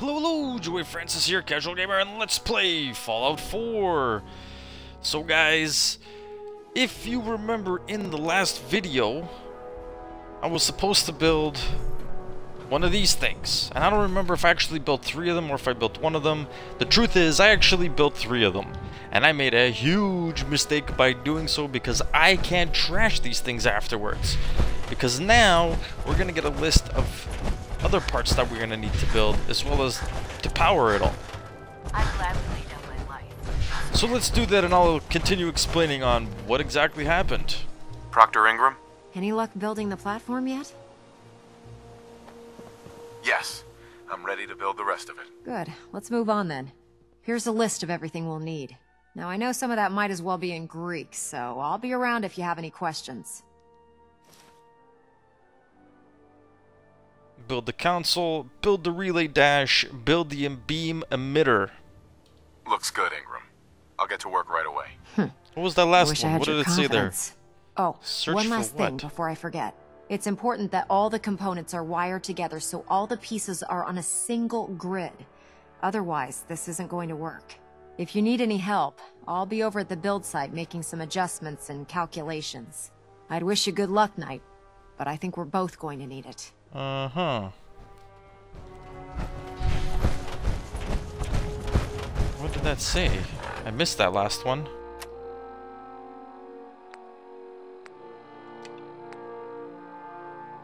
Hello, hello, Joey Francis here, Casual Gamer, and let's play Fallout 4. So guys, if you remember in the last video, I was supposed to build one of these things. And I don't remember if I actually built three of them or if I built one of them. The truth is, I actually built three of them. And I made a huge mistake by doing so because I can't trash these things afterwards. Because now, we're to get a list of other parts that we're going to need to build, as well as to power it all. I'm glad to my life. So let's do that and I'll continue explaining on what exactly happened. Proctor Ingram? Any luck building the platform yet? Yes. I'm ready to build the rest of it. Good. Let's move on then. Here's a list of everything we'll need. Now, I know some of that might as well be in Greek, so I'll be around if you have any questions. Build the console, build the relay dish, build the beam emitter. Looks good, Ingram. I'll get to work right away. Hmm. What was that last wish one? I had What your did it say there? confidence. Oh, Search one for last thing before I forget. It's important that all the components are wired together so all the pieces are on a single grid. Otherwise, this isn't going to work. If you need any help, I'll be over at the build site making some adjustments and calculations. I'd wish you good luck, Knight, but I think we're both going to need it. Uh-huh. What did that say? I missed that last one.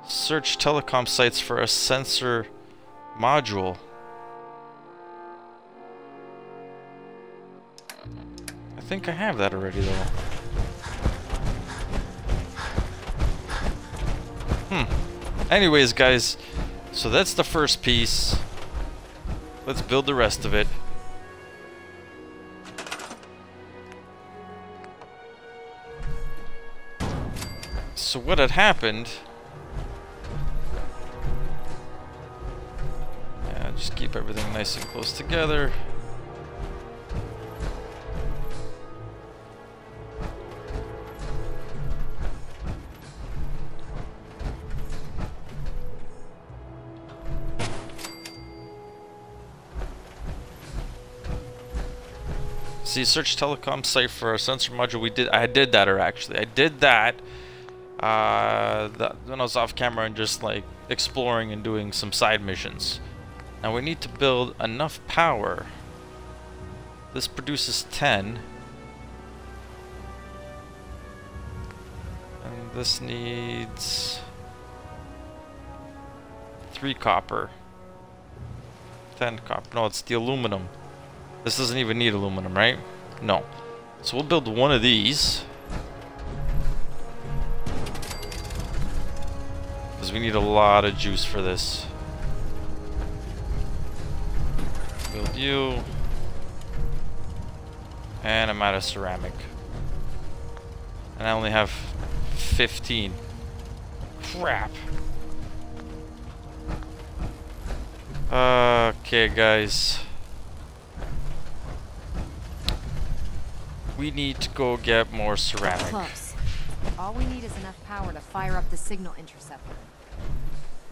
Search telecom sites for a sensor module. I think I have that already though. Hmm. Anyways, guys, so that's the first piece. Let's build the rest of it. So what had happened... Yeah, just keep everything nice and close together. See, search telecom site for a sensor module. We did. I did that, or actually, I did that. Uh, that when I was off camera and just like exploring and doing some side missions. Now we need to build enough power. This produces 10. And this needs 3 copper. 10 copper. No, it's the aluminum. This doesn't even need aluminum, right? No. So we'll build one of these. Because we need a lot of juice for this. Build you. And I'm out of ceramic. And I only have 15. Crap. Okay, guys. We need to go get more ceramic. Close. All we need is enough power to fire up the signal interceptor.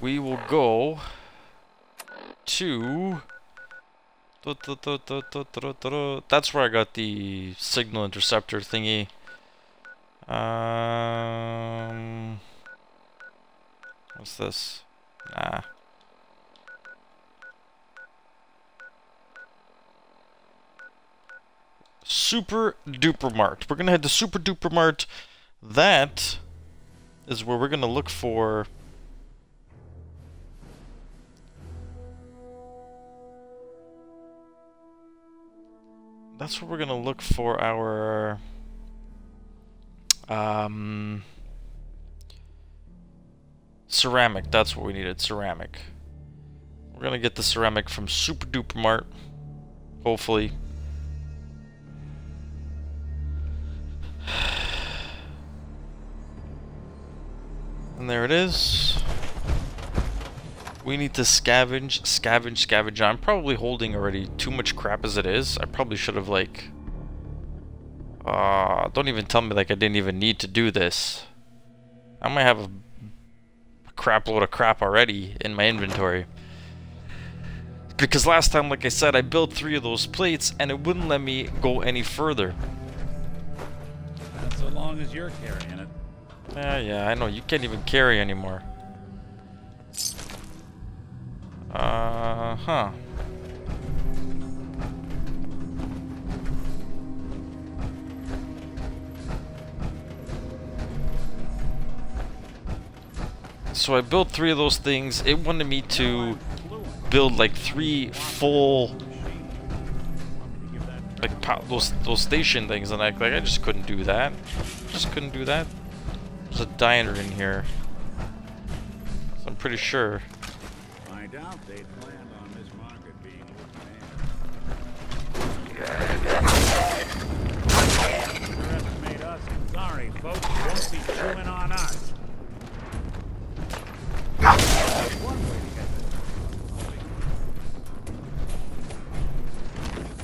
we will go to that's where I got the signal interceptor thingy um what's this nah Super Duper Mart. We're gonna head to Super Duper Mart. That is where we're gonna look for that's where we're gonna look for our um ceramic. That's what we needed, ceramic. We're gonna get the ceramic from Super Duper Mart. Hopefully. And there it is. We need to scavenge, scavenge, scavenge. I'm probably holding already too much crap as it is. I probably should have, like... Uh, don't even tell me like I didn't even need to do this. I might have a crap load of crap already in my inventory. Because last time, like I said, I built three of those plates and it wouldn't let me go any further. So long as you're carrying it. Yeah, yeah, I know. You can't even carry anymore. Uh huh. So I built three of those things. It wanted me to build like three full like those those station things, and I like I just couldn't do that. Just couldn't do that. There's a diner in here. So I'm pretty sure. I doubt they planned on this market being Underestimate us. Sorry, folks. You won't be chewing on us.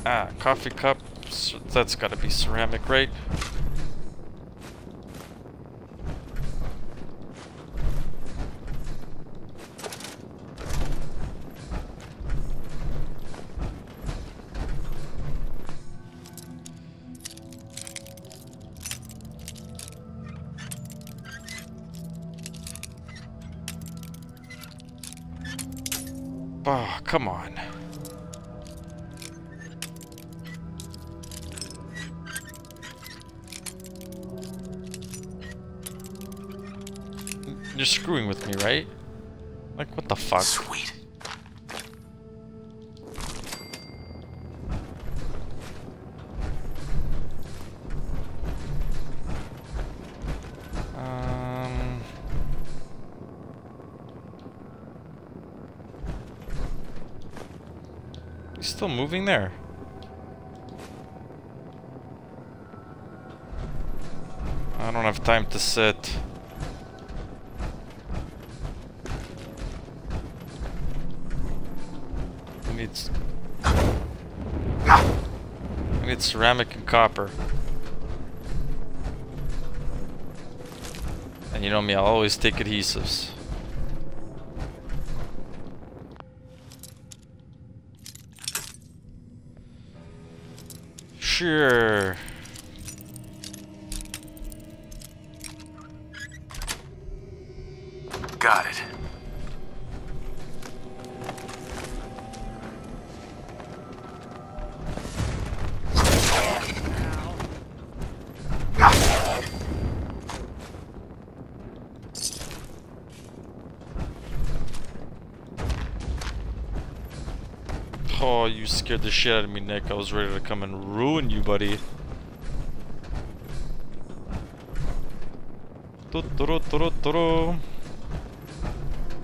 Ah, coffee cup. That's gotta be ceramic, right? Oh, come on. You're screwing with me, right? Like, what the fuck? Sweet. Moving there. I don't have time to sit. I need... I need ceramic and copper. And you know me, I'll always take adhesives. Sure. Scared the shit out of me, Nick. I was ready to come and ruin you, buddy.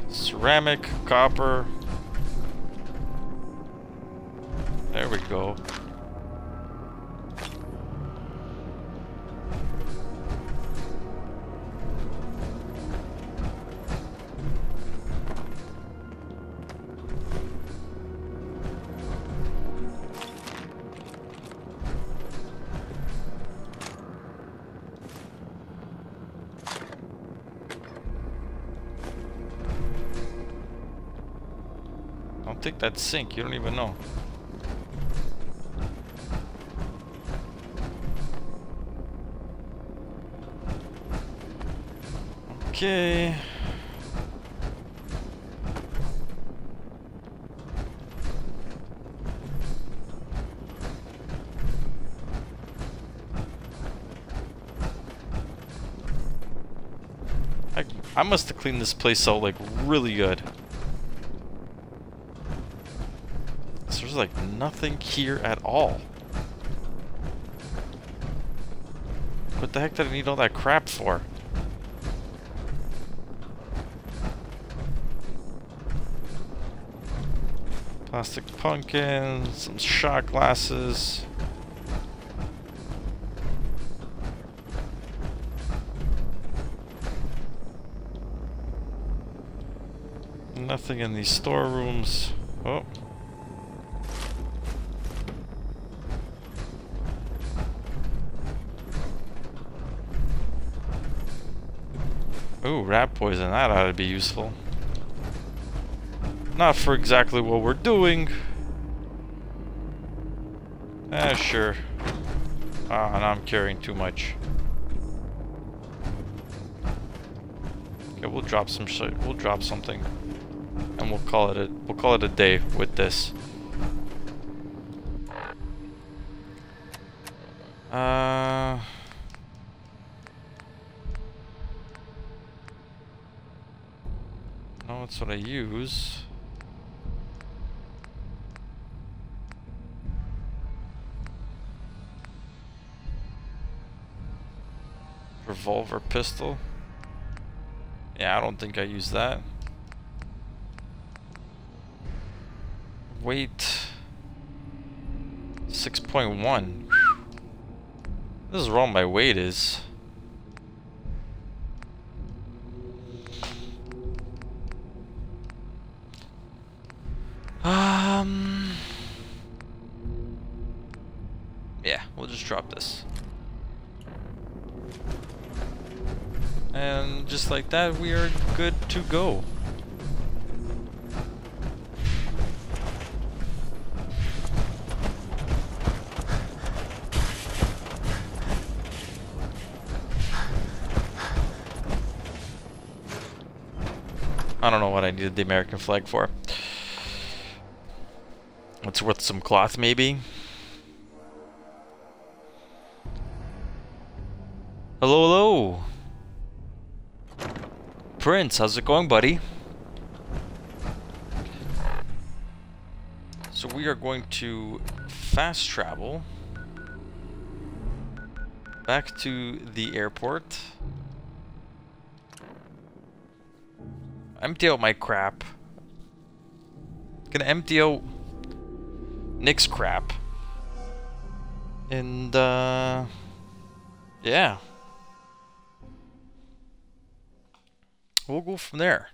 Ceramic, copper. There we go. Take that sink, you don't even know. Okay. I, I must have cleaned this place out like really good. So there's like nothing here at all. What the heck did I need all that crap for? Plastic pumpkin, some shot glasses. Nothing in these storerooms. rat poison, that ought to be useful. Not for exactly what we're doing. Ah, sure. Ah, and I'm carrying too much. Okay, we'll drop some shit. We'll drop something, and we'll call it a we'll call it a day with this. I use. Revolver pistol. Yeah, I don't think I use that. Weight 6.1. This is wrong my weight is. Just like that, we are good to go. I don't know what I needed the American flag for. It's worth some cloth, maybe? Hello, hello! Prince, how's it going, buddy? So we are going to fast travel back to the airport. Empty out my crap. Gonna empty out Nick's crap. And, uh... Yeah. We'll go from there.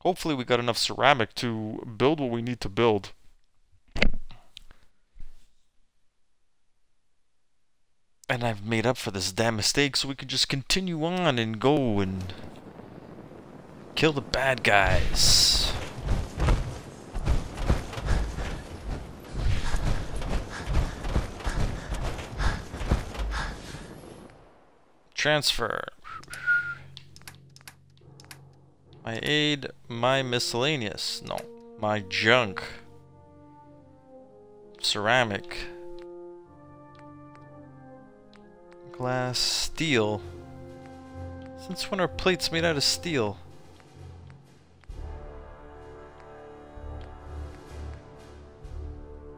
Hopefully we got enough ceramic to build what we need to build. And I've made up for this damn mistake so we can just continue on and go and kill the bad guys. Transfer. My aid, my miscellaneous. No, my junk. Ceramic. Glass, steel. Since when are plates made out of steel?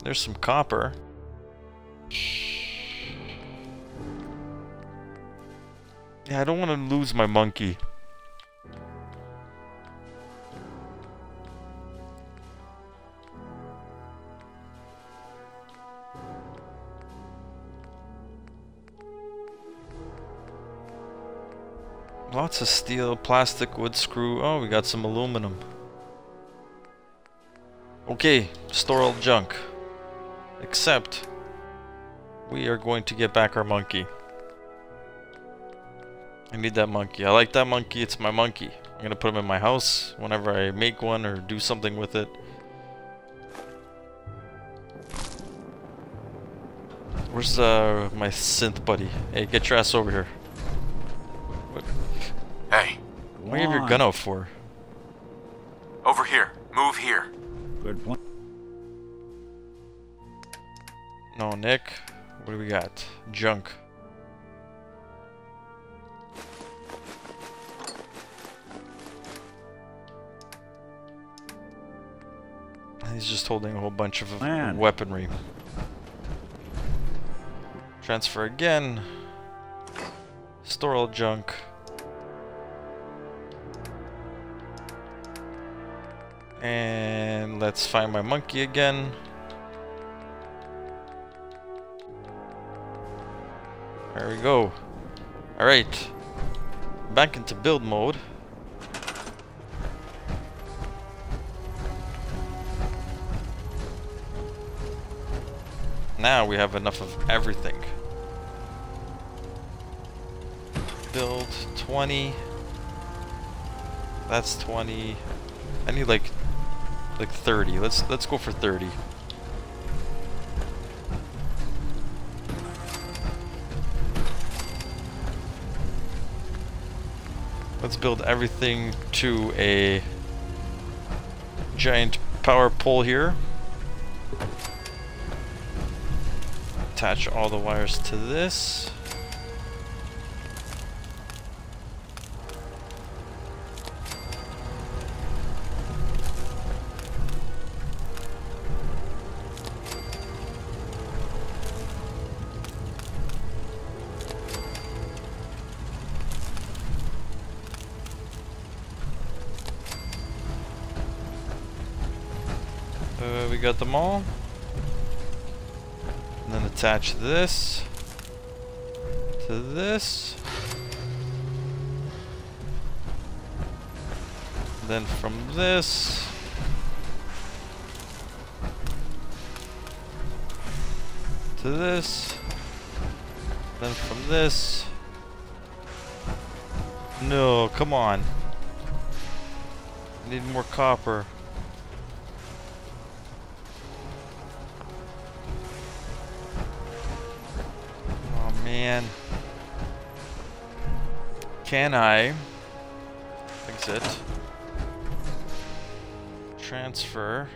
There's some copper. Yeah, I don't want to lose my monkey. Lots of steel, plastic, wood, screw. Oh, we got some aluminum. Okay, store all junk. Except, we are going to get back our monkey. I need that monkey. I like that monkey. It's my monkey. I'm gonna put him in my house whenever I make one or do something with it. Where's uh, my synth buddy? Hey, get your ass over here. What? Hey, What do you have your gun out for? over here. Move here. Good plan. No, Nick. What do we got? Junk. He's just holding a whole bunch of Man. weaponry. Transfer again. Store all junk. And let's find my monkey again. There we go. Alright. Back into build mode. Now we have enough of everything. Build 20. That's 20. I need like like 30. Let's let's go for 30. Let's build everything to a giant power pole here. Attach all the wires to this. Uh, we got them all. Attach this to this. Then from this to this. Then from this. No, come on. Need more copper. Can I fix it? Transfer.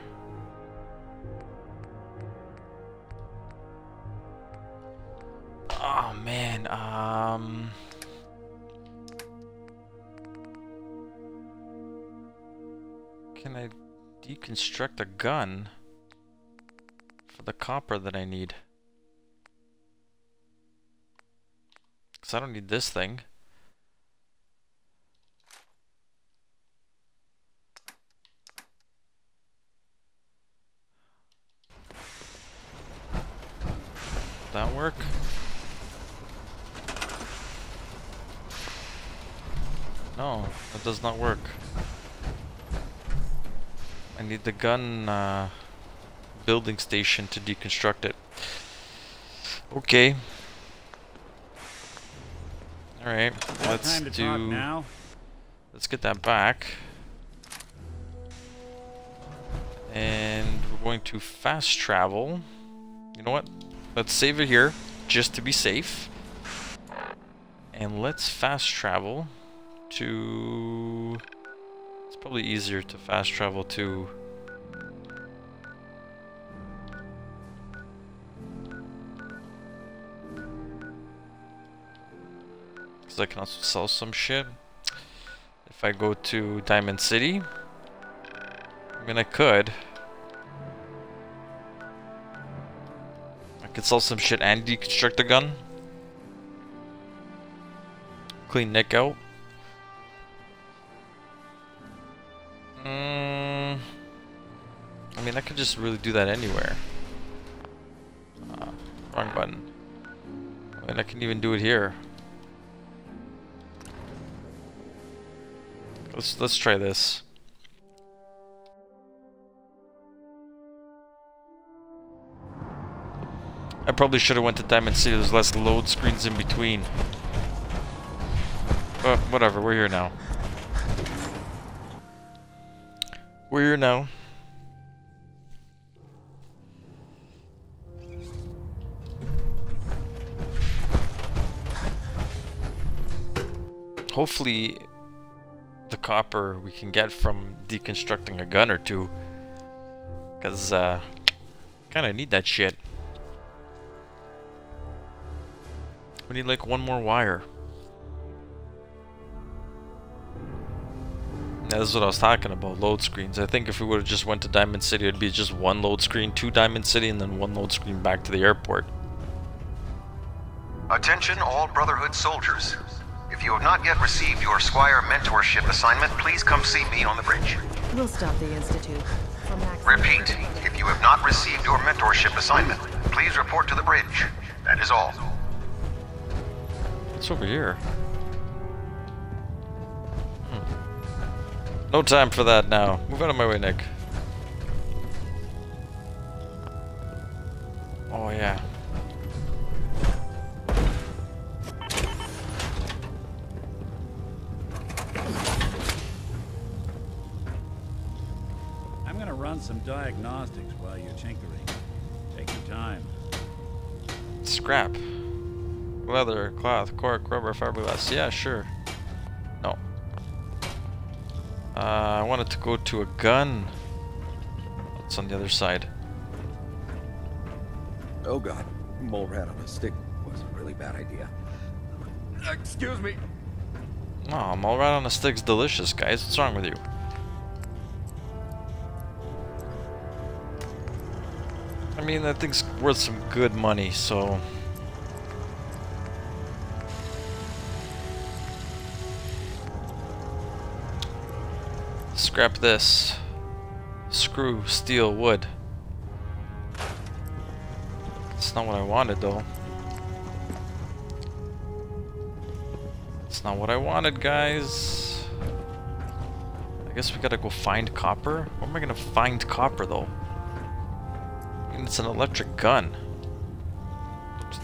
Oh man, um Can I deconstruct a gun for the copper that I need? Because I don't need this thing. That work? No, that does not work. I need the gun uh, building station to deconstruct it. Okay. Alright, let's Time to do... talk now. Let's get that back. And we're going to fast travel. You know what? Let's save it here, just to be safe. And let's fast travel to... It's probably easier to fast travel to... Because I can also sell some shit. If I go to Diamond City, I mean I could. Could sell some shit and deconstruct the gun. Clean Nick out. Mm, I mean I could just really do that anywhere. Uh, wrong button. I mean I can even do it here. Let's let's try this. I probably should have went to Diamond City. There's less load screens in between. But whatever, we're here now. We're here now. Hopefully the copper we can get from deconstructing a gun or two. Because, uh, kind of need that shit. We need like one more wire. Yeah, this is what I was talking about, load screens. I think if we would have just went to Diamond City, it'd be just one load screen to Diamond City and then one load screen back to the airport. Attention all Brotherhood soldiers. If you have not yet received your Squire mentorship assignment, please come see me on the bridge. We'll stop the Institute. From Repeat, if you have not received your mentorship assignment, please report to the bridge. That is all. What's over here? Hmm. No time for that now. Move out of my way, Nick. Oh, yeah. I'm gonna run some diagnostics while you're tinkering. Take your time. Scrap. Leather, cloth, cork, rubber, fiberglass. Yeah, sure. No. Uh, I wanted to go to a gun. It's on the other side. Oh god, mole rat on a stick was a really bad idea. Excuse me. No, all right on a stick's delicious, guys. What's wrong with you? I mean, that thing's worth some good money, so... Scrap this. Screw, steel, wood. That's not what I wanted, though. It's not what I wanted, guys. I guess we gotta go find copper? Where am I gonna find copper, though? Mean, it's an electric gun.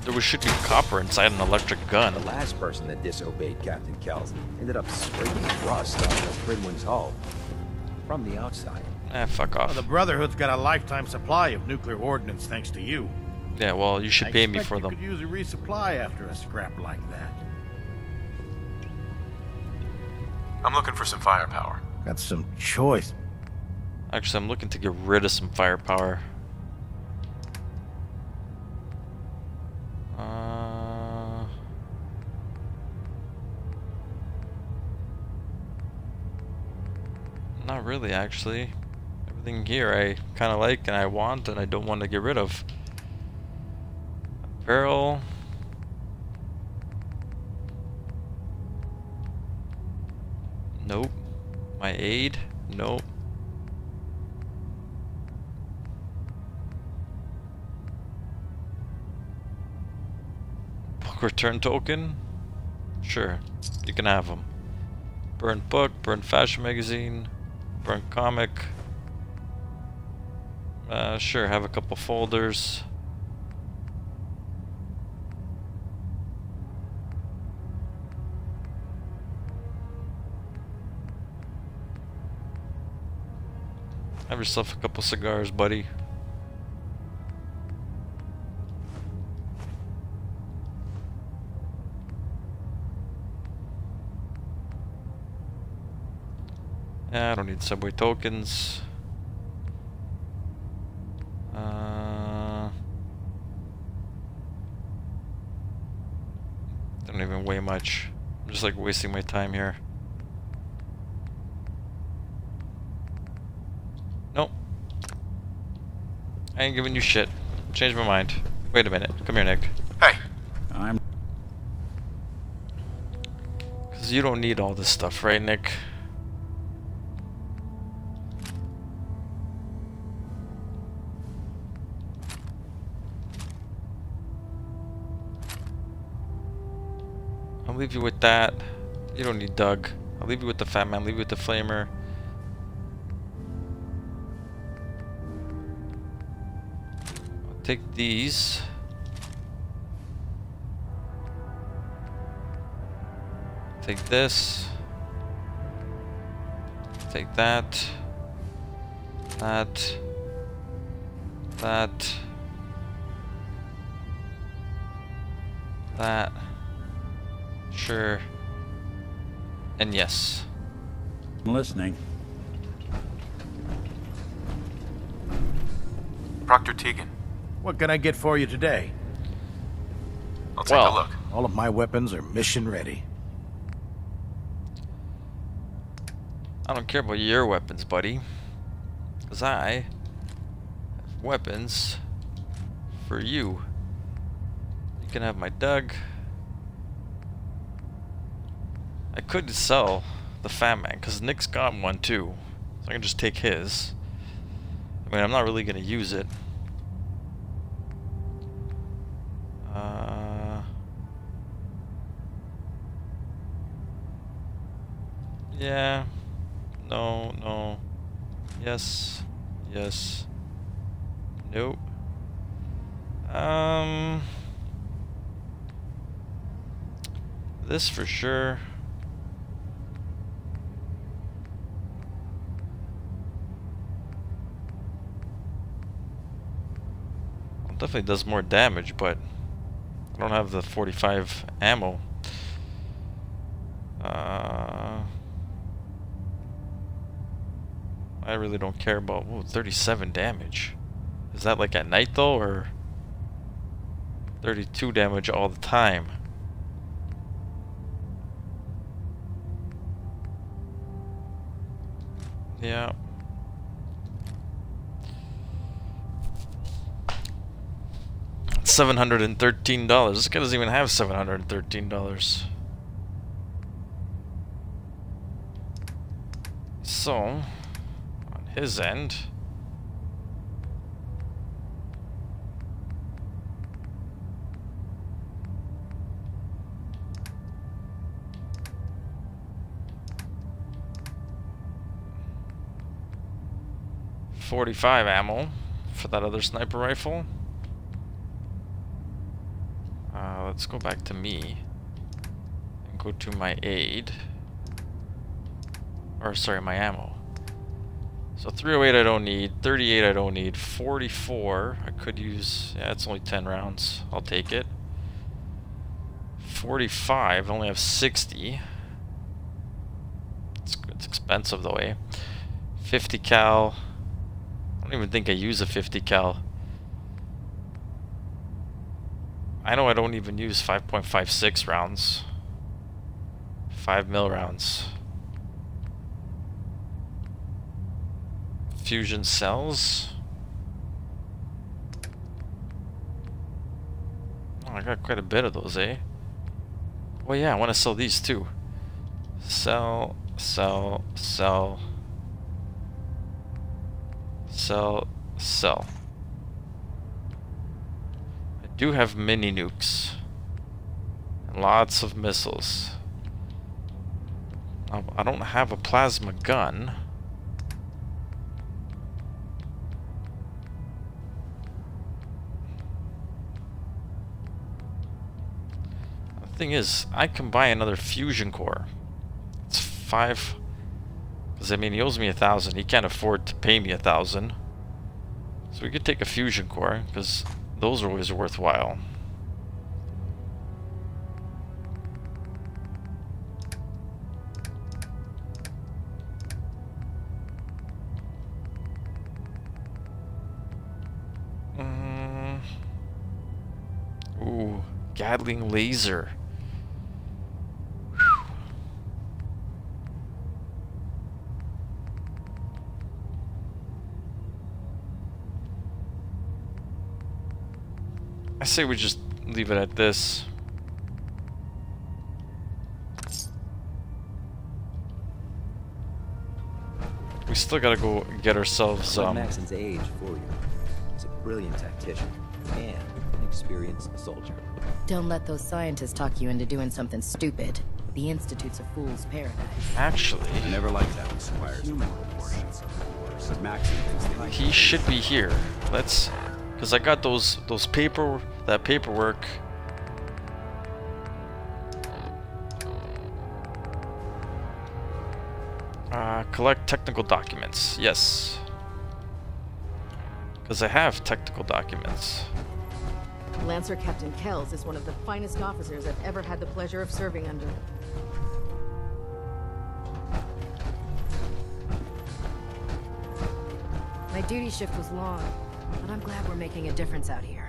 There should be copper inside an electric gun. The last person that disobeyed Captain Kells ended up scraping rust off of Prydwen's hull. From the outside. Eh, fuck off. Well, the Brotherhood's got a lifetime supply of nuclear ordnance thanks to you. Yeah, well, you should I pay me for you them. could use a resupply after a scrap like that. I'm looking for some firepower. Got some choice. Actually, I'm looking to get rid of some firepower. Really, actually. Everything here I kind of like and I want and I don't want to get rid of. Barrel. Nope. My aid? Nope. Book return token? Sure, you can have them. Burnt book, burnt fashion magazine, burnt comic. Uh, sure, have a couple folders. Have yourself a couple cigars, buddy. I don't need subway tokens. Uh, don't even weigh much. I'm just like wasting my time here. Nope. I ain't giving you shit. Change my mind. Wait a minute. Come here, Nick. Hey, I'm Because you don't need all this stuff, right, Nick? Leave you with that. You don't need Doug. I'll leave you with the fat man. leave you with the flamer. I'll take these. Take this. Take that. That. That. That. Sure. And yes. I'm listening. Proctor Teagan. What can I get for you today? I'll take Well. a look. All of my weapons are mission ready. I don't care about your weapons, buddy. Because I have weapons for you. You can have my Doug. I could sell the Fat Man, because Nick's got one too. So I can just take his. I mean, I'm not really going to use it. Uh... Yeah. No, no. Yes. Yes. Nope. Um. This for sure. Definitely does more damage, but I don't have the 45 ammo. Uh, I really don't care about ooh, 37 damage. Is that like at night though, or 32 damage all the time? $713. This guy doesn't even have $713. So, on his end... Forty-five ammo for that other sniper rifle. Let's go back to me and go to my aid. Or, sorry, my ammo. So 308 I don't need, 38 I don't need, 44 I could use, yeah it's only 10 rounds, I'll take it. 45, I only have 60. It's, it's expensive though, eh? 50 cal, I don't even think I use a 50 cal. I know I don't even use 5.56 rounds. 5 mil rounds. Fusion cells. Oh, I got quite a bit of those, eh? Well, yeah, I want to sell these too. Sell, sell, sell. Sell, sell. Do have mini nukes. And lots of missiles. Um, I don't have a plasma gun. The thing is, I can buy another fusion core. It's five... Because, I mean, he owes me a thousand. He can't afford to pay me a thousand. So we could take a fusion core, because those are always worthwhile. Mm. Ooh, Gatling laser. I say we just leave it at this. We still gotta go get ourselves Like um, Maxson's age for you. He's a brilliant tactician and an experienced soldier. Don't let those scientists talk you into doing something stupid. The Institute's a fool's paradise. Actually, I never liked that squires human proportions. Because Maxon thinks they he should be here. Let's, cause I got those those paper that paperwork. Uh, collect technical documents. Yes. Because I have technical documents. Lancer Captain Kells is one of the finest officers I've ever had the pleasure of serving under. My duty shift was long, but I'm glad we're making a difference out here.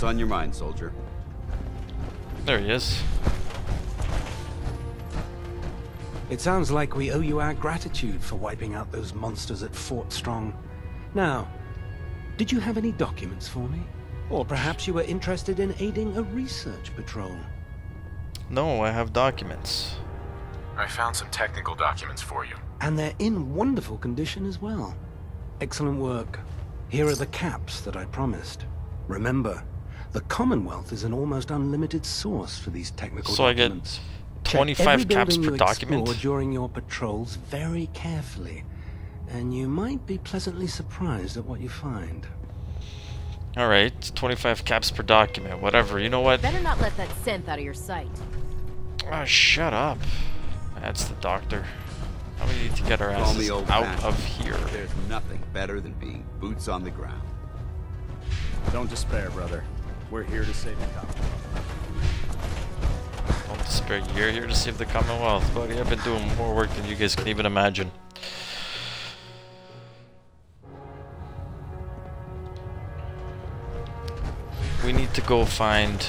What's on your mind, soldier? There he is. It sounds like we owe you our gratitude for wiping out those monsters at Fort Strong. Now, did you have any documents for me? Or perhaps you were interested in aiding a research patrol? No, I have documents. I found some technical documents for you. And they're in wonderful condition as well. Excellent work. Here are the caps that I promised. Remember, the Commonwealth is an almost unlimited source for these technical So I get documents. 25 Check every caps building per you document? explore during your patrols very carefully, and you might be pleasantly surprised at what you find. Alright, 25 caps per document. Whatever. You know what? Better not let that synth out of your sight. Ah, shut up. That's the doctor. How many We need to get our Call asses out old-fashioned. of here. There's nothing better than being boots on the ground. Don't despair, brother. We're here to save the Commonwealth. Don't despair. You're here to save the Commonwealth, buddy. I've been doing more work than you guys can even imagine. We need to go find...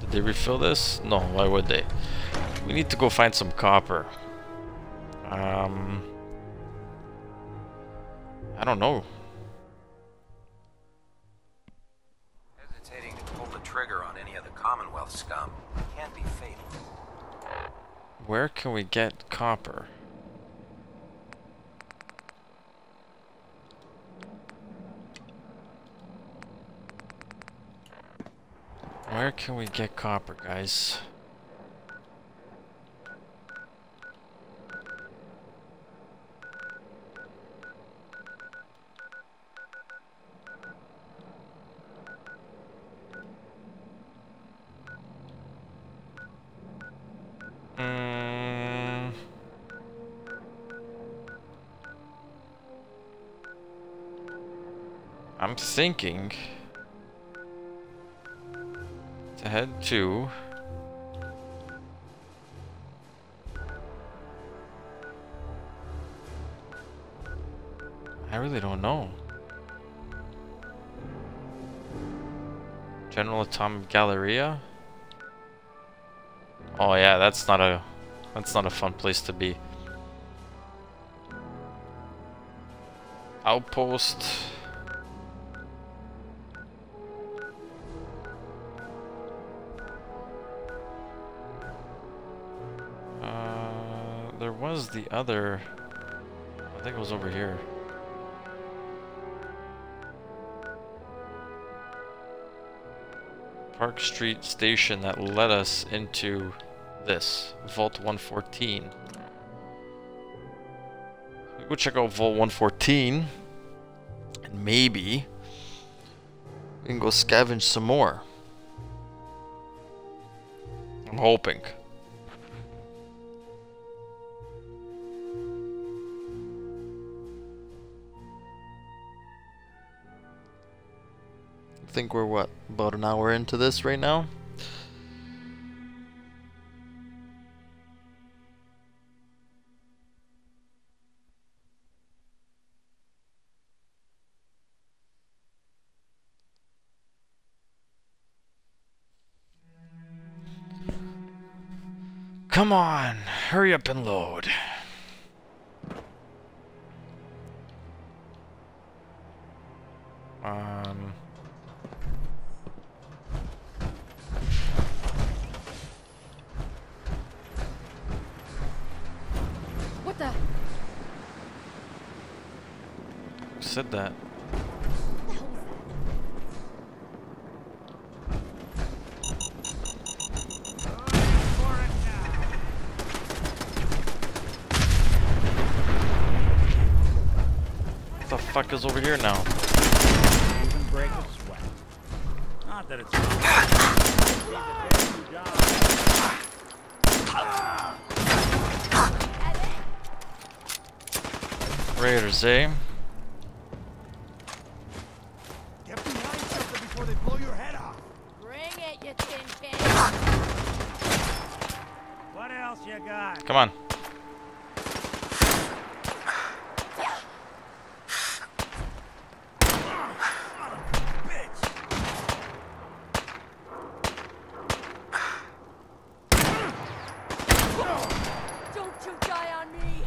Did they refill this? No, why would they? We need to go find some copper. Um... I don't know. Scum can be fatal. Where can we get copper? Where can we get copper, guys? Mm. I'm thinking to head to I really don't know. General Atomic Galleria? Oh yeah, that's not a that's not a fun place to be. Outpost. The other. I think it was over here. Park Street station that led us into this, Vault 114. We go check out Vault 114, and maybe we can go scavenge some more. I'm hoping. Think we're what, about an hour into this right now? Come on, hurry up and load. Um... What said that? What the fuck is over here now? Break a sweat. Not that it's He's a damn job. Raiders, eh? Get behind something before they blow your head off. Bring it, you tin can. What else you got? Come on. Don't you die on me.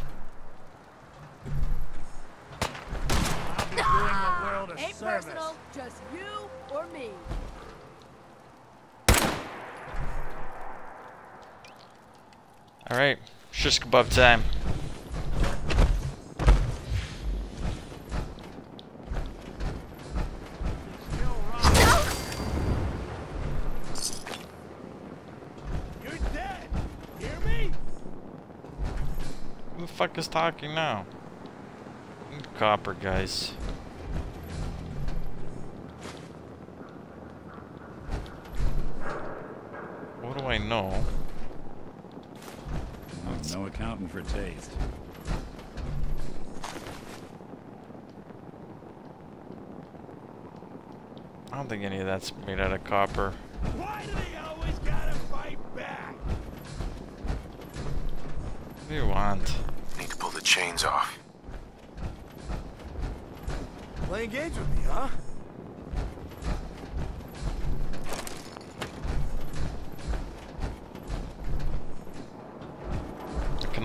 I'll be doing the world a Ain't service. personal, just you or me. Alright, shish kebab time. You're dead. Hear me? Who the fuck is talking now? Copper, guys. no. No accounting for taste. I don't think any of that's made out of copper. Why do they always gotta fight back? What do you want? Need to pull the chains off. Play games with me, huh?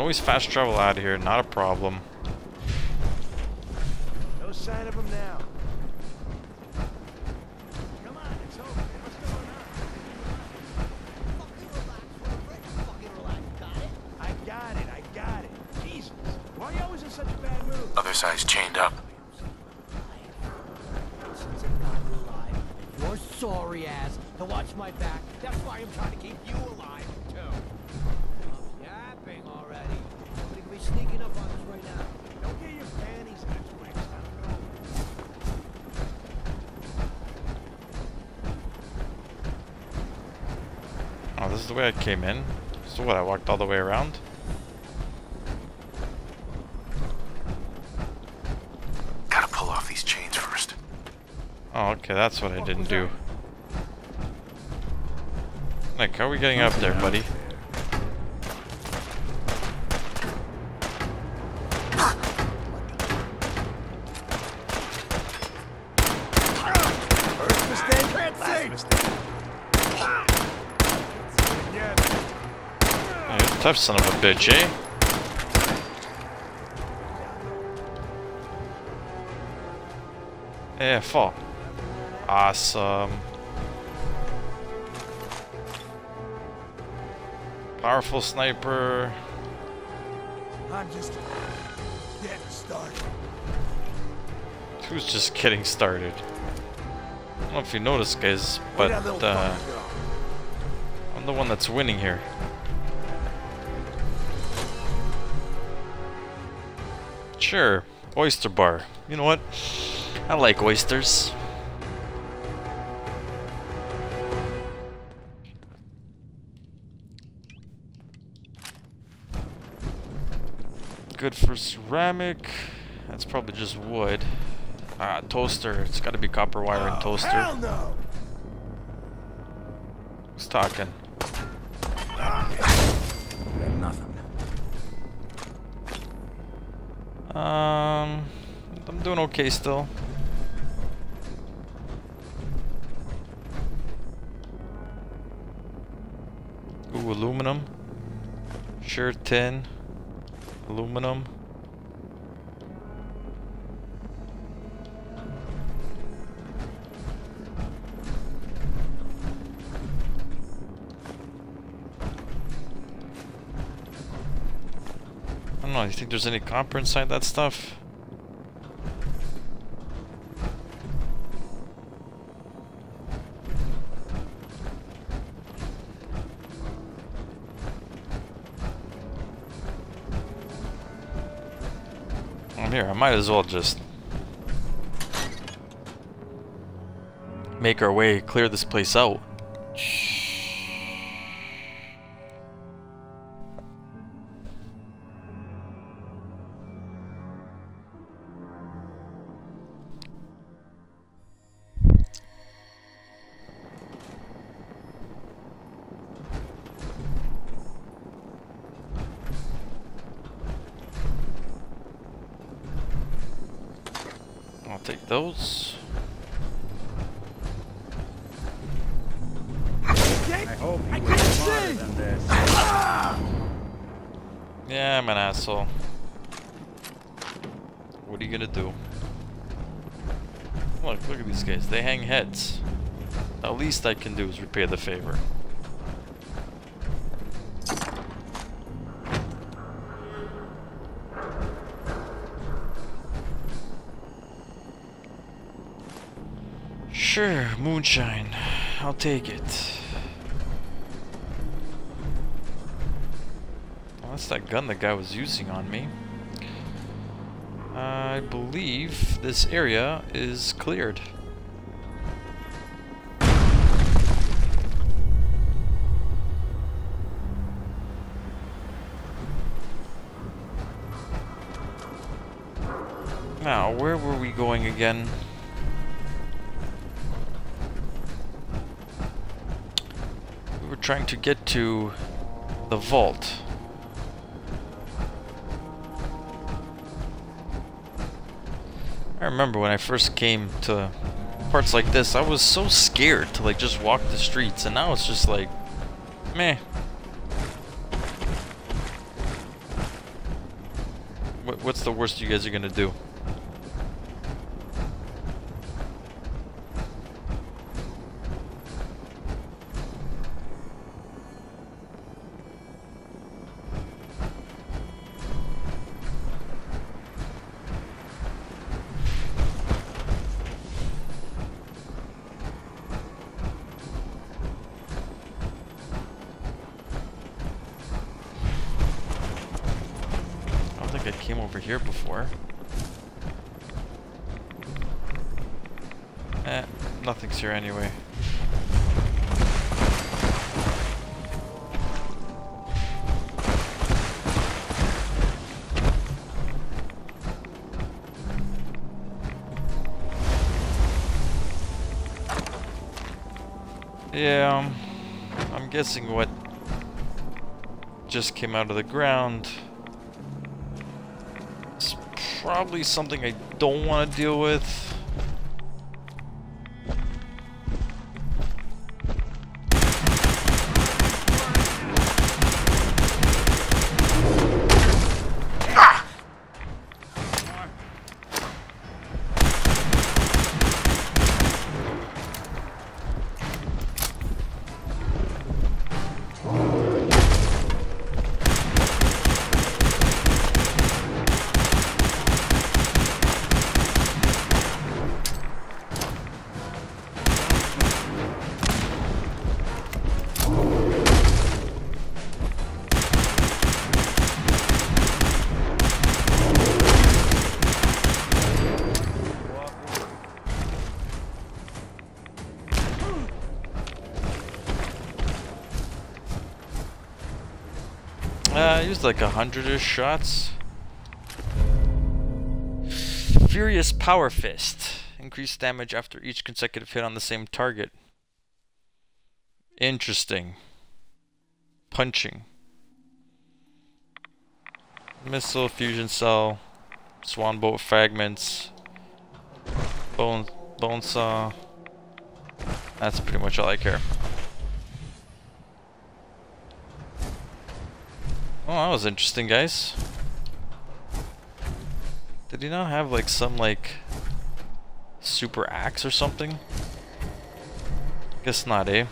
Always fast travel out of here, not a problem. Way I came in? So what, I walked all the way around? Gotta pull off these chains first. Oh, okay, that's what I didn't do. Like, how are we getting up there, buddy? Tough son of a bitch, eh? Yeah, fall. Awesome. Powerful sniper. I'm just getting started. Who's just getting started? I don't know if you noticed, guys, but uh. I'm the one that's winning here. Sure, oyster bar. You know what? I like oysters. Good for ceramic. That's probably just wood. Ah, toaster. It's got to be copper wire and toaster. Oh, Hell no! Who's talking? Um, I'm doing okay still. Ooh, aluminum. Sure, tin. Aluminum. Know, you think there's any copper inside that stuff? I'm here, I might as well just make our way, clear this place out. Those. I hope you were smarter than this. Yeah, I'm an asshole. What are you gonna do? Look, look at these guys. They hang heads. The least I can do is repay the favor. Sure, moonshine. I'll take it. Well, that's that gun the guy was using on me. I believe this area is cleared. Now, where were we going again? Trying to get to the vault. I remember when I first came to parts like this, I was so scared to like just walk the streets, and now it's just like, meh. What, what's the worst you guys are gonna do? Came over here before. Eh, nothing's here anyway. Yeah, um, I'm guessing what just came out of the ground probably something I don't want to deal with. Like a hundred-ish shots. Furious Power Fist. Increased damage after each consecutive hit on the same target. Interesting. Punching. Missile, fusion cell, swan boat fragments, bone, bone saw. That's pretty much all I care. Oh, that was interesting, guys. Did he not have like some like super axe or something? Guess not, eh?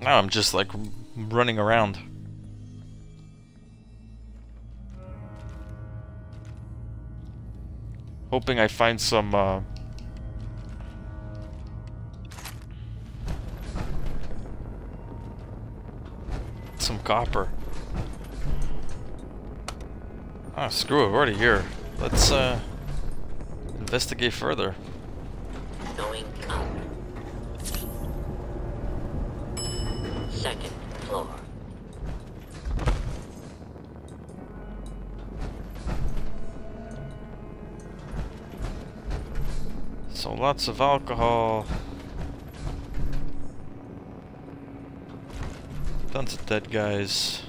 Now I'm just like running around. Hoping I find some, uh... Some copper. Ah, screw it, we're already here. Let's, uh... Investigate further. Lots of alcohol. Tons of dead guys.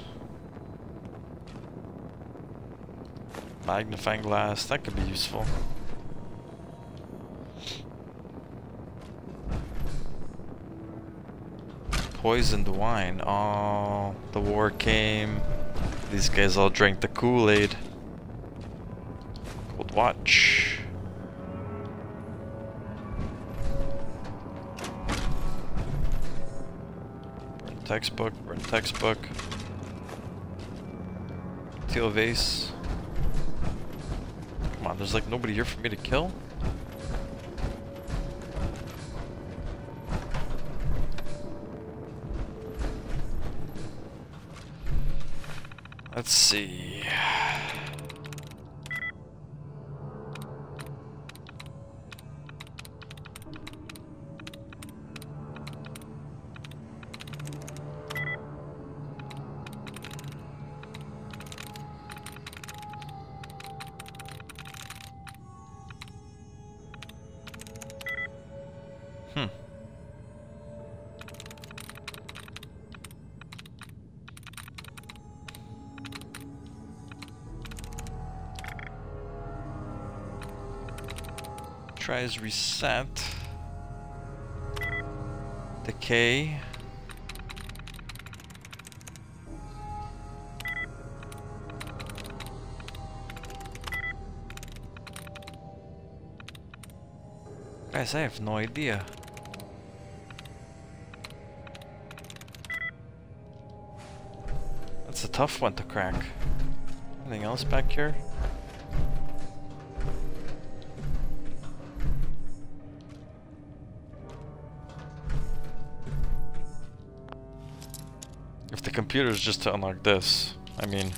Magnifying glass, that could be useful. Poisoned wine. Oh, the war came. These guys all drank the Kool-Aid. Gold watch. Textbook, burn textbook. Teal vase. Come on, there's like nobody here for me to kill? Let's see. Tries reset. Decay. Guys, I have no idea. That's a tough one to crack. Anything else back here? If the computer is just to unlock this, I mean...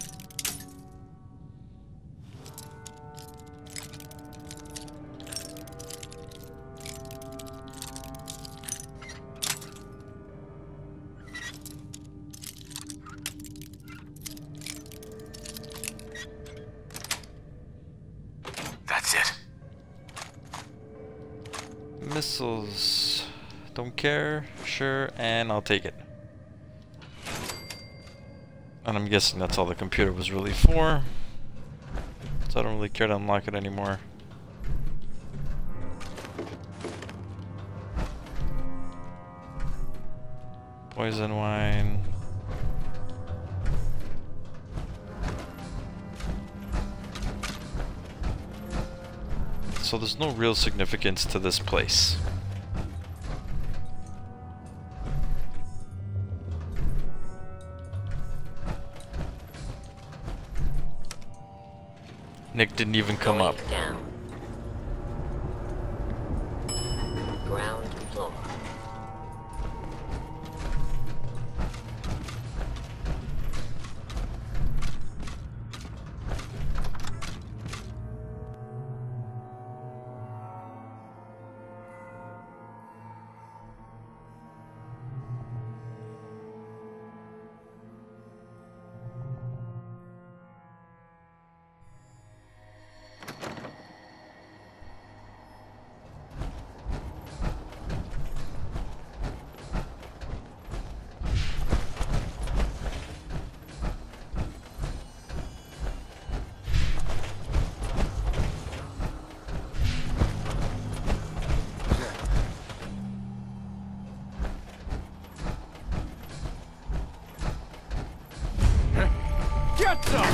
That's it. Missiles. Don't care. Sure. And I'll take it. And I'm guessing that's all the computer was really for. So I don't really care to unlock it anymore. Poison wine. So there's no real significance to this place. Didn't even come up. Down.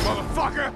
Motherfucker!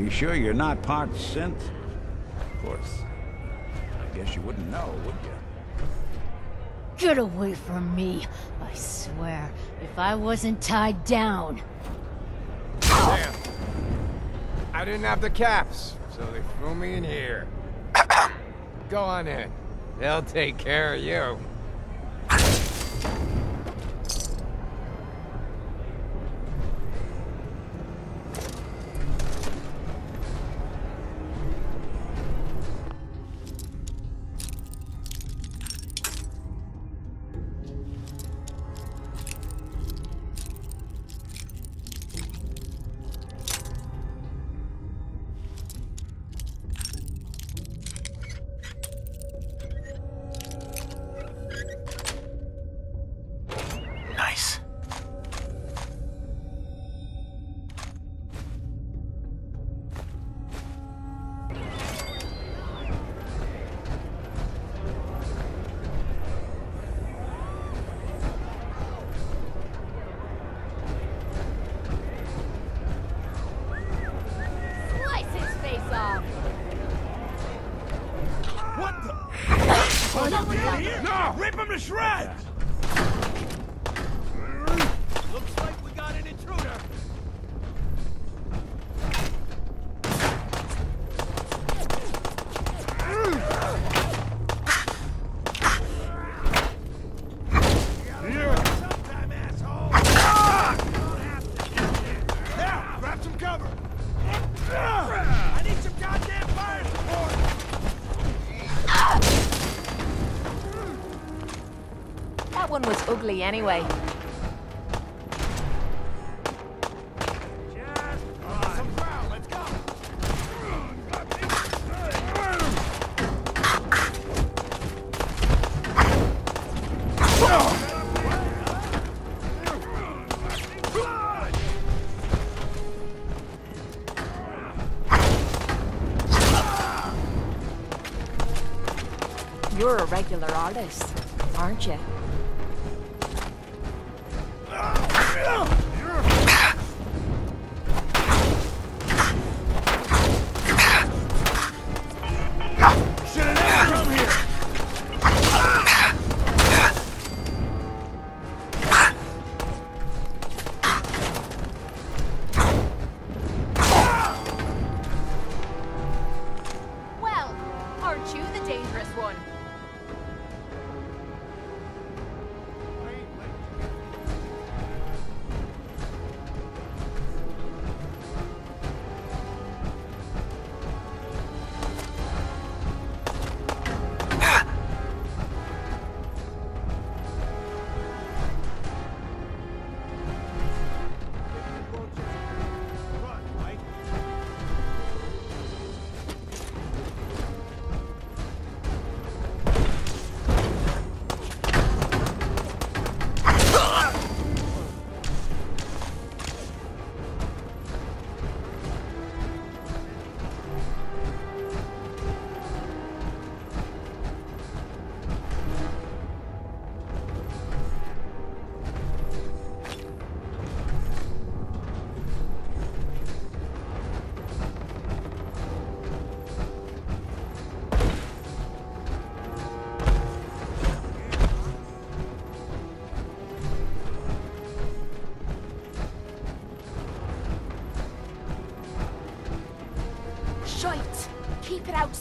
You sure you're not part synth? Of course. I guess you wouldn't know, would you? Get away from me. I swear, if I wasn't tied down. Damn. I didn't have the caps, so they threw me in here. Go on in. They'll take care of you. Anyway. You're a regular artist, aren't you?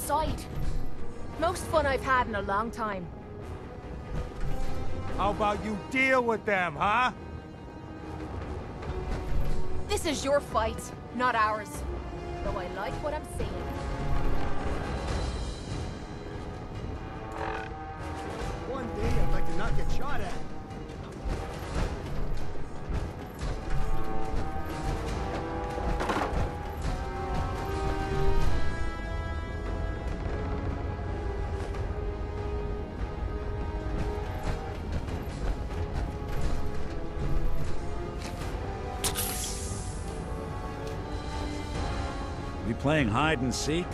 Outside. Most fun I've had in a long time. How about you deal with them, huh? This is your fight, not ours. Though I like what I'm seeing. One day I'd like to not get shot at. Playing hide and seek?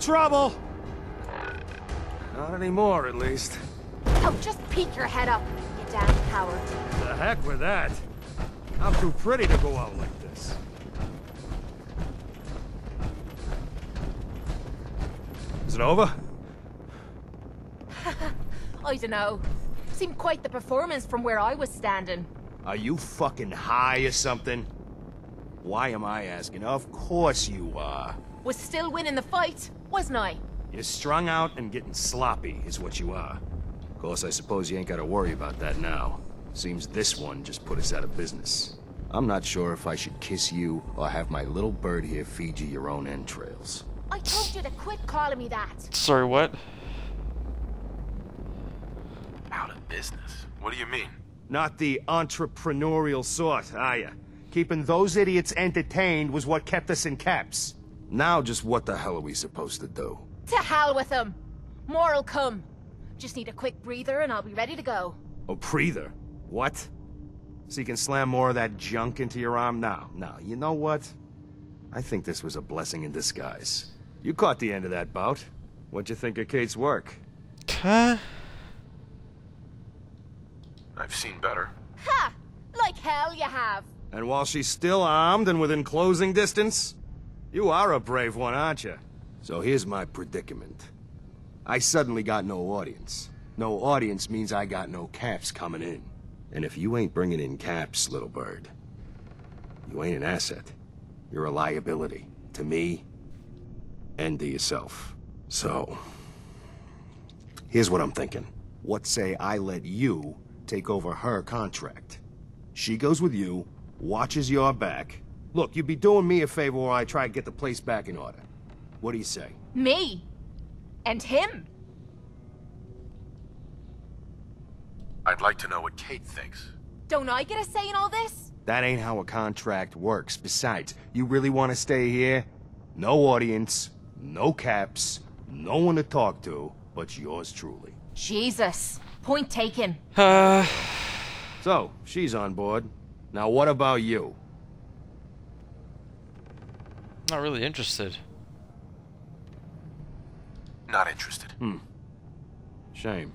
Trouble. Not anymore, at least. Oh, just peek your head up, you damn coward. The heck with that. I'm too pretty to go out like this. Is it over? I dunno. Seemed quite the performance from where I was standing. Are you fucking high or something? Why am I asking? Of course you are. Was still winning the fight, wasn't I? You're strung out and getting sloppy, is what you are. Of course, I suppose you ain't gotta worry about that now. Seems this one just put us out of business. I'm not sure if I should kiss you or have my little bird here feed you your own entrails. I told you to quit calling me that. Sorry, what? Out of business. What do you mean? Not the entrepreneurial sort, are ya? Keeping those idiots entertained was what kept us in caps. Now just what the hell are we supposed to do? To hell with them. More'll come. Just need a quick breather and I'll be ready to go. A breather? What? So you can slam more of that junk into your arm now? now, you know what? I think this was a blessing in disguise. You caught the end of that bout. What'd you think of Cait's work? Huh? I've seen better. Ha! Like hell you have. And while she's still armed and within closing distance, you are a brave one, aren't you? So here's my predicament. I suddenly got no audience. No audience means I got no caps coming in. And if you ain't bringing in caps, little bird, you ain't an asset. You're a liability. To me, and to yourself. So, here's what I'm thinking. What say I let you take over her contract? She goes with you, watches your back. Look, you'd be doing me a favor while I try to get the place back in order. What do you say? Me. And him. I'd like to know what Cait thinks. Don't I get a say in all this? That ain't how a contract works. Besides, you really want to stay here? No audience, no caps, no one to talk to, but yours truly. Jesus. Point taken. Uh... So, she's on board. Now what about you? Not really interested. Not interested. Hmm. Shame.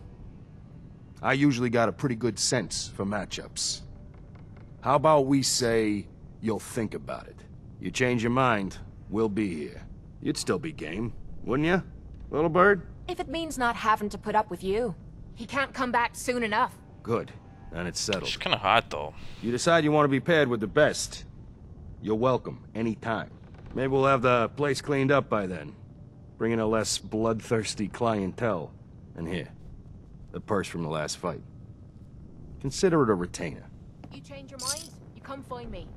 I usually got a pretty good sense for matchups. How about we say you'll think about it? You change your mind, we'll be here. You'd still be game, wouldn't you, little bird? If it means not having to put up with you. He can't come back soon enough. Good. And it's settled. She's kind of hot, though. You decide you want to be paired with the best. You're welcome, anytime. Maybe we'll have the place cleaned up by then. Bring in a less bloodthirsty clientele. And here, the purse from the last fight. Consider it a retainer. You change your mind, you come find me.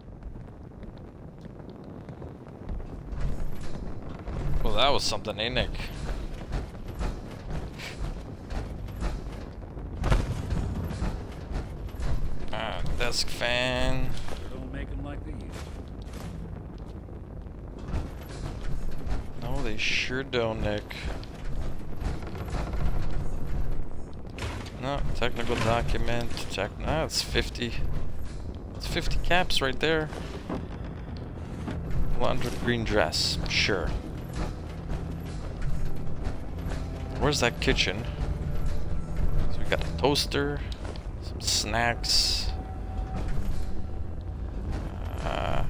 Well, that was something, eh, Nick? Ah, desk fan. Don't make them like they used No, they sure don't, Nick. No, technical document. Check. No, ah, it's 50. It's 50 caps right there. Laundry green dress. Sure. Where's that kitchen? So we got a toaster, some snacks, uh,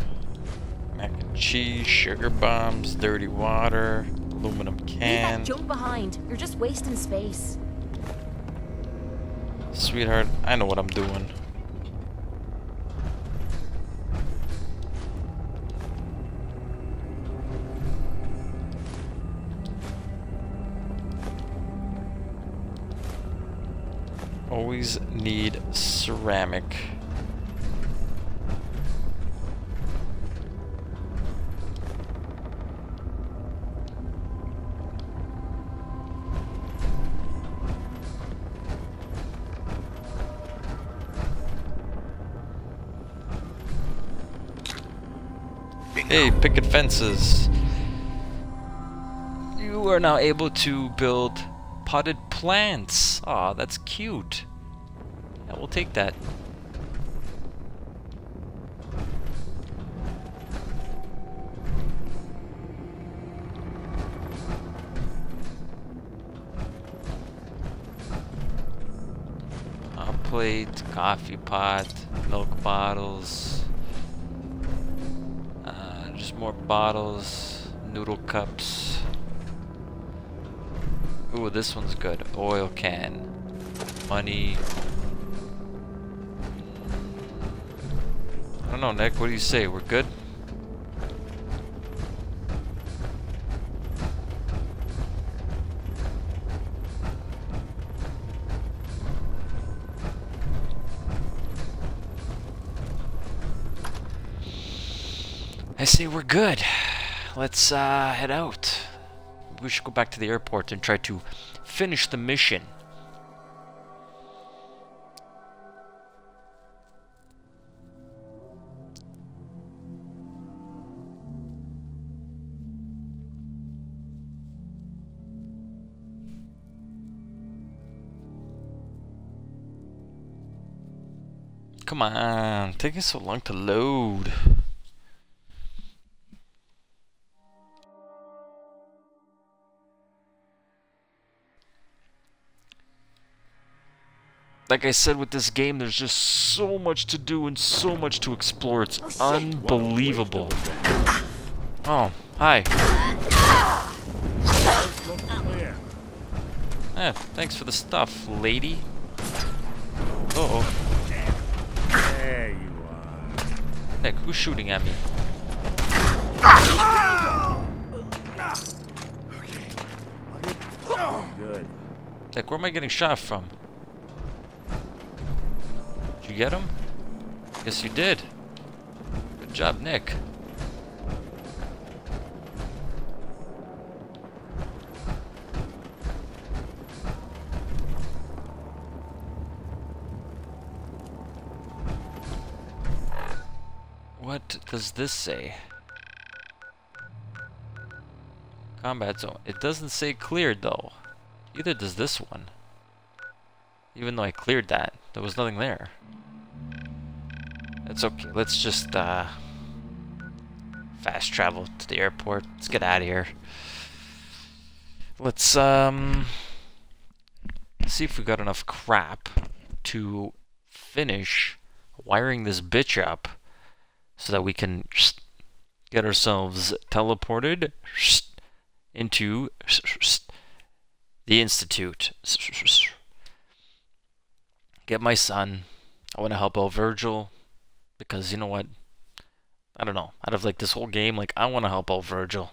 mac and cheese, sugar bombs, dirty water, aluminum Leave that junk behind. You're just wasting space. Sweetheart, I know what I'm doing. Always need ceramic. Picket fences. You are now able to build potted plants. Aw, that's cute. Yeah, we'll take that. Plate, coffee pot, milk bottles. Bottles, noodle cups. Ooh, this one's good. Oil can. Money. I don't know, Nick. What do you say? We're good? Say we're good. Let's uh, head out. We should go back to the airport and try to finish the mission. Come on, taking so long to load. Like I said with this game, there's just so much to do and so much to explore. It's unbelievable. Oh, hi. Eh, thanks for the stuff, lady. Uh oh. There you are. Heck, who's shooting at me? Good. Heck, where am I getting shot from? Did you get him? Yes, you did. Good job, Nick. What does this say? Combat zone. It doesn't say cleared though. Either does this one. Even though I cleared that, there was nothing there. It's okay. Let's just uh, fast travel to the airport. Let's get out of here. Let's um see if we got enough crap to finish wiring this bitch up so that we can get ourselves teleported into the Institute. Get my son. I want to help out Virgil because you know what? I don't know. Out of like this whole game, like I want to help out Virgil.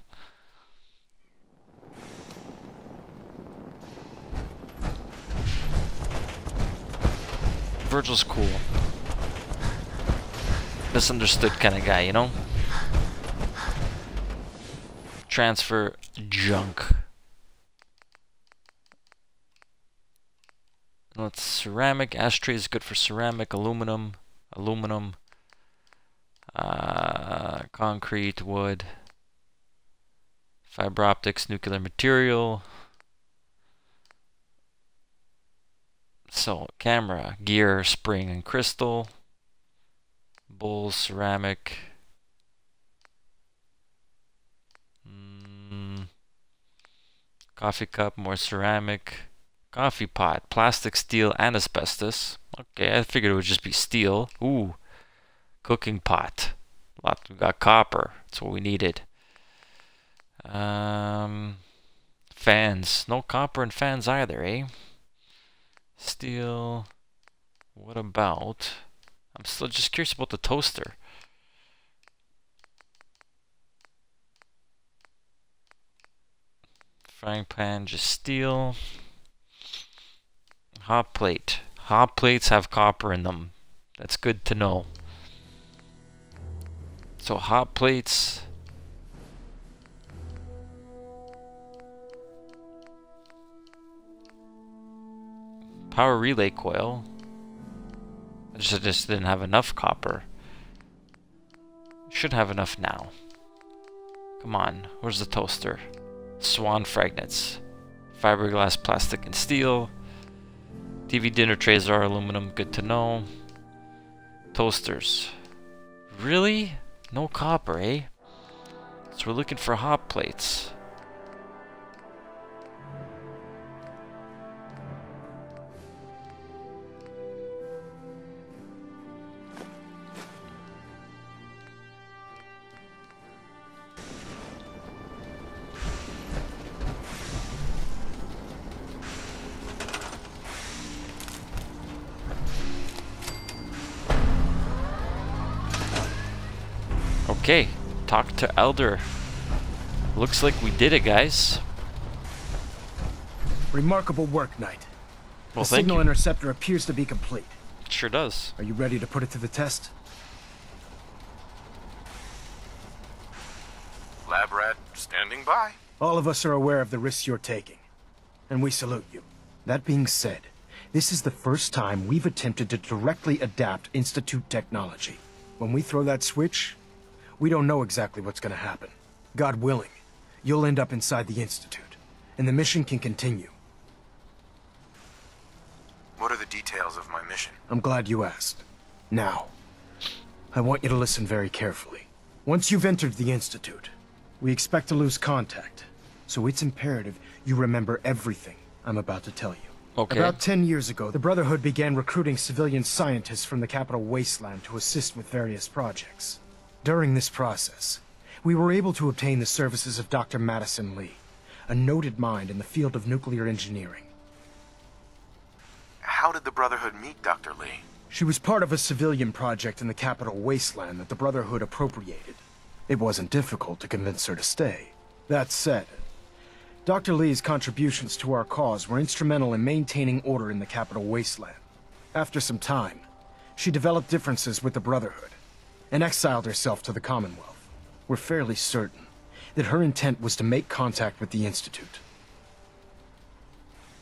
Virgil's cool. Misunderstood kind of guy, you know? Transfer junk. Let's ceramic. Ashtray is good for ceramic. Aluminum. Aluminum. Uh, concrete. Wood. Fiber optics. Nuclear material. So, camera, gear, spring, and crystal. Bowl, ceramic. Mm, coffee cup, more ceramic. Coffee pot, plastic, steel, and asbestos. Okay, I figured it would just be steel. Ooh, cooking pot. We got copper. That's what we needed. Um, fans. No copper and fans either, eh? Steel. What about... I'm still just curious about the toaster. Frying pan, just steel. Hot plate. Hot plates have copper in them. That's good to know. So hot plates. Power relay coil. I just, I just didn't have enough copper. Should have enough now. Come on, where's the toaster? Swan fragments. Fiberglass, plastic, and steel. TV dinner trays are aluminum, good to know. Toasters. Really? No copper, eh? So we're looking for hot plates. To Elder. Looks like we did it, guys. Remarkable work, Knight. Well, the thank signal you. interceptor appears to be complete. It sure does. Are you ready to put it to the test? Lab rat standing by. All of us are aware of the risks you're taking, and we salute you. That being said, this is the first time we've attempted to directly adapt Institute technology. When we throw that switch, we don't know exactly what's gonna happen. God willing, you'll end up inside the Institute, and the mission can continue. What are the details of my mission? I'm glad you asked. Now, I want you to listen very carefully. Once you've entered the Institute, we expect to lose contact, so it's imperative you remember everything I'm about to tell you. Okay. About 10 years ago, the Brotherhood began recruiting civilian scientists from the capital wasteland to assist with various projects. During this process, we were able to obtain the services of Dr. Madison Li, a noted mind in the field of nuclear engineering. How did the Brotherhood meet Dr. Li? She was part of a civilian project in the capital wasteland that the Brotherhood appropriated. It wasn't difficult to convince her to stay. That said, Dr. Li's contributions to our cause were instrumental in maintaining order in the capital wasteland. After some time, she developed differences with the Brotherhood and exiled herself to the Commonwealth. We're fairly certain that her intent was to make contact with the Institute.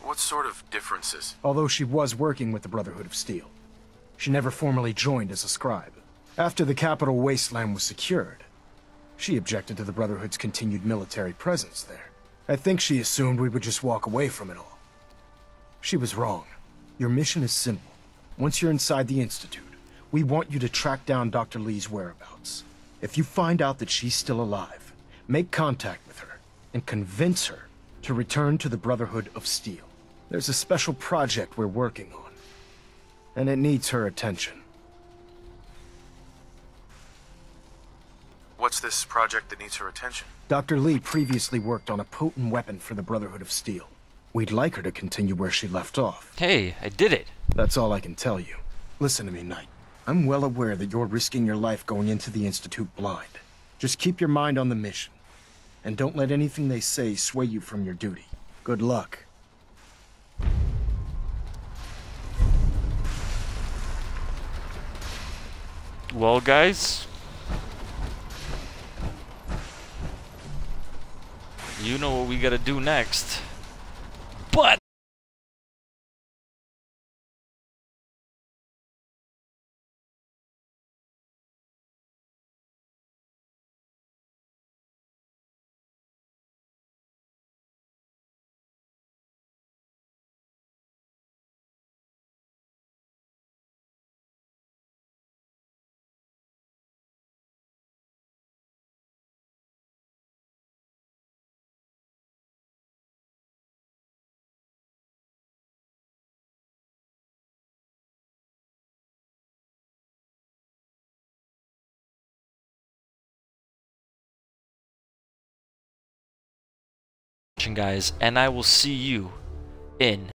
What sort of differences? Although she was working with the Brotherhood of Steel, she never formally joined as a scribe. After the capital wasteland was secured, she objected to the Brotherhood's continued military presence there. I think she assumed we would just walk away from it all. She was wrong. Your mission is simple. Once you're inside the Institute, we want you to track down Dr. Li's whereabouts. If you find out that she's still alive, make contact with her and convince her to return to the Brotherhood of Steel. There's a special project we're working on, and it needs her attention. What's this project that needs her attention? Dr. Li previously worked on a potent weapon for the Brotherhood of Steel. We'd like her to continue where she left off. Hey, I did it. That's all I can tell you. Listen to me, Knight. I'm well aware that you're risking your life going into the Institute blind. Just keep your mind on the mission. And don't let anything they say sway you from your duty. Good luck. Well, guys. You know what we gotta do next. Guys, and I will see you in